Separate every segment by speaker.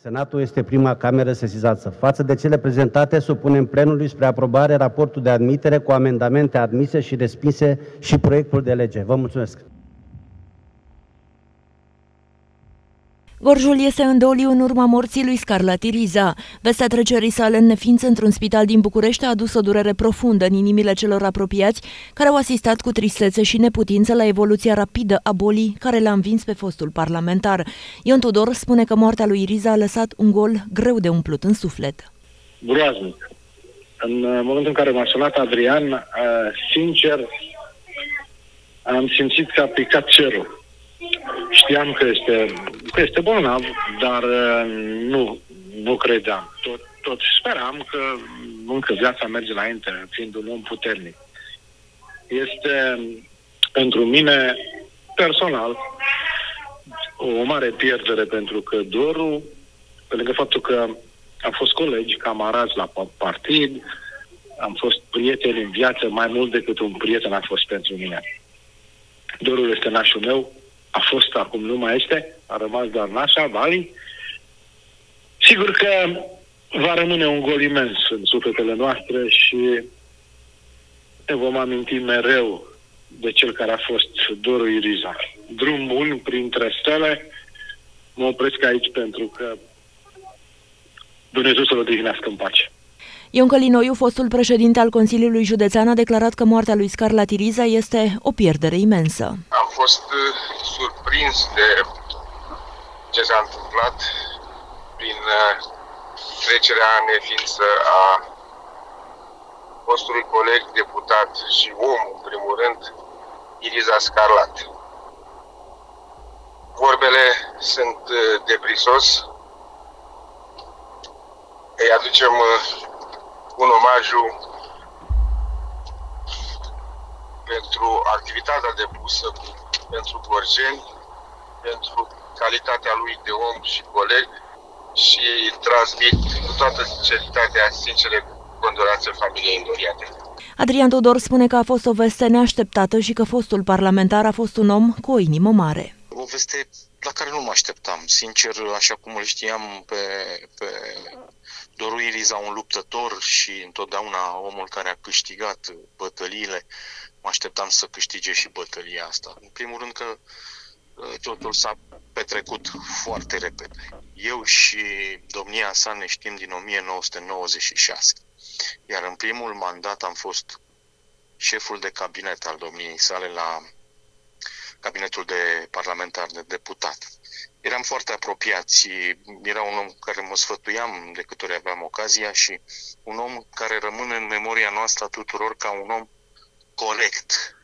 Speaker 1: Senatul este prima cameră sesizată. Față de cele prezentate, supunem plenului spre aprobare raportul de admitere cu amendamente admise și respinse și proiectul de lege. Vă mulțumesc!
Speaker 2: Gorjul este în doliu în urma morții lui Scarla Tiriza. Vestea trecerii sale în neființă într-un spital din București a adus o durere profundă în inimile celor apropiați, care au asistat cu tristețe și neputință la evoluția rapidă a bolii care l-a învins pe fostul parlamentar. Ion Tudor spune că moartea lui Iriza a lăsat un gol greu de umplut în suflet.
Speaker 3: Groaznic. În momentul în care m-a sunat Adrian, uh, sincer, am simțit că a picat cerul Știam că este, că este bolnav, dar uh, nu, nu credeam. Tot, tot speram că încă viața merge înainte, fiind un om puternic. Este pentru mine personal o mare pierdere pentru că Doru, pe lângă faptul că am fost colegi, camarazi la partid, am fost prieteni în viață mai mult decât un prieten a fost pentru mine. Dorul este nașul meu, a fost, acum nu mai este, a rămas doar Nașa, Vali. Sigur că va rămâne un gol imens în sufletele noastre și ne vom aminti mereu de cel care a fost Doru Iriza. Drum bun printre stele, mă opresc aici pentru că Dumnezeu să-l odihnească în pace.
Speaker 2: Ion Călinoiu, fostul președinte al Consiliului Județean, a declarat că moartea lui Scarla Tiriza este o pierdere imensă.
Speaker 4: Am fost uh, surprins de ce s-a întâmplat prin uh, trecerea în neființă a fostului coleg deputat și om, în primul rând, Iriza Scarlat. Vorbele sunt uh, de prisos. Îi aducem un omagiu pentru activitatea depusă pentru Gorjeni, pentru calitatea lui de om și coleg și transmit cu toată sinceritatea sincere condoranțe familiei îndoriate.
Speaker 2: Adrian Tudor spune că a fost o veste neașteptată și că fostul parlamentar a fost un om cu o inimă mare.
Speaker 5: O veste la care nu mă așteptam. Sincer, așa cum îl știam pe, pe Doru Iriza un luptător și întotdeauna omul care a câștigat bătăliile, mă așteptam să câștige și bătălia asta. În primul rând că uh, totul s-a petrecut foarte repede. Eu și domnia sa ne știm din 1996. Iar în primul mandat am fost șeful de cabinet al domniei sale la cabinetul de parlamentar de deputat eram foarte apropiați. Era un om care mă sfătuiam de câte ori aveam ocazia și un om care rămâne în memoria noastră a tuturor ca un om corect.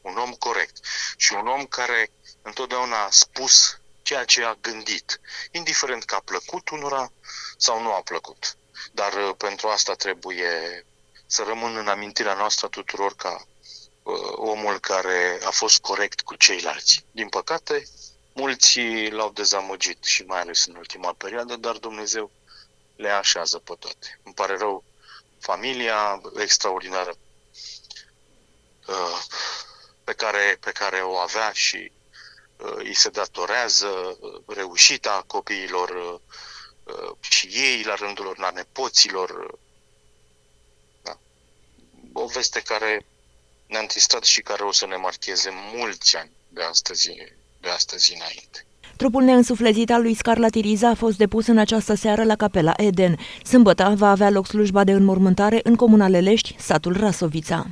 Speaker 5: Un om corect. Și un om care întotdeauna a spus ceea ce a gândit, indiferent că a plăcut unora sau nu a plăcut. Dar uh, pentru asta trebuie să rămân în amintirea noastră tuturor ca uh, omul care a fost corect cu ceilalți. Din păcate, Mulți l-au dezamăgit și mai ales în ultima perioadă, dar Dumnezeu le așează pe toate. Îmi pare rău familia extraordinară uh, pe care, pe care o avea și uh, îi se datorează uh, reușita copiilor și ei, la rândul lor, la nepoților. Da. O veste care ne-a întristat și care o să ne marcheze mulți ani de astăzi de astăzi înainte.
Speaker 2: Trupul neînsuflețit al lui Scarla Tiriza a fost depus în această seară la Capela Eden. Sâmbătă va avea loc slujba de înmormântare în comuna Lelești, satul Rasovița.